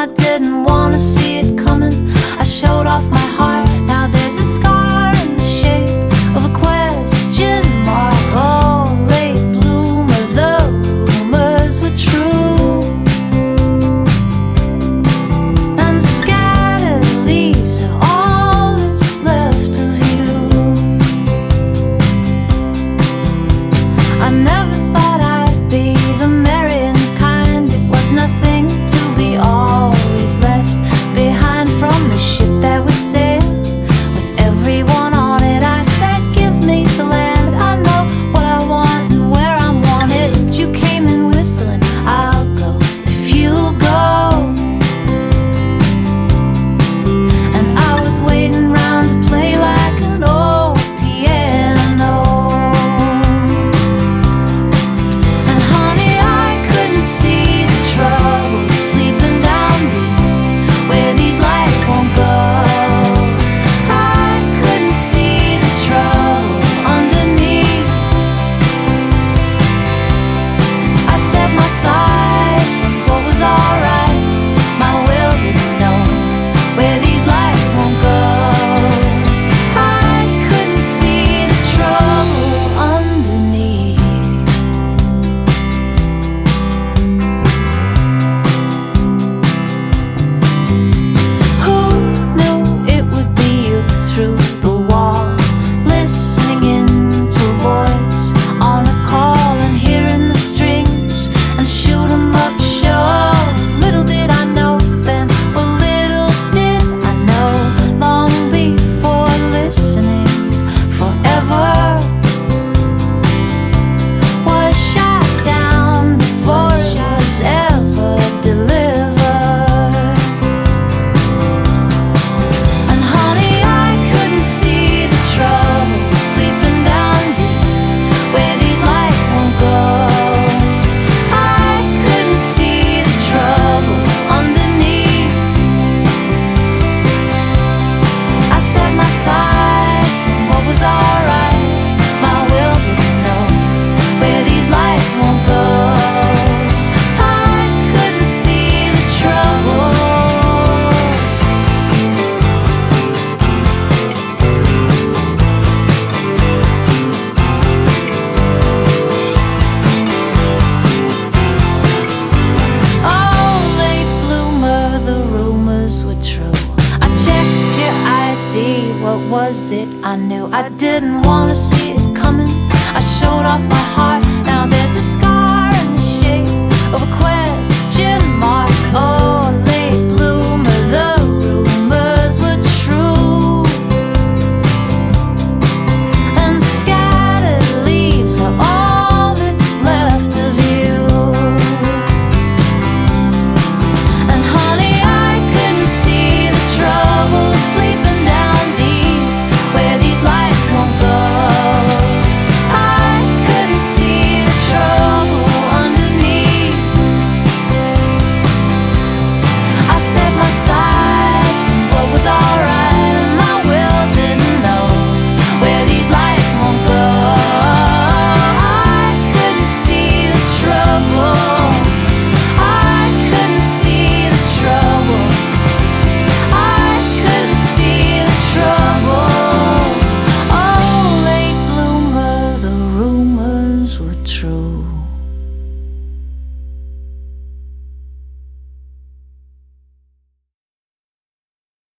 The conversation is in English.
I didn't want it. I knew I didn't wanna see it.